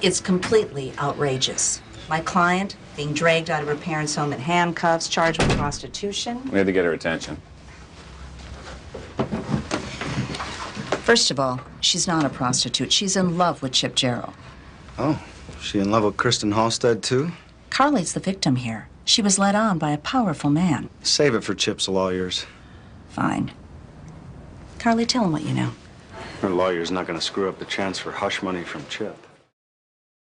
It's completely outrageous. My client being dragged out of her parents' home in handcuffs, charged with prostitution. We had to get her attention. First of all, she's not a prostitute. She's in love with Chip Jarrell. Oh, she in love with Kristen Halstead, too? Carly's the victim here. She was led on by a powerful man. Save it for Chip's lawyers. Fine. Carly, tell him what you know. Her lawyer's not going to screw up the chance for hush money from Chip.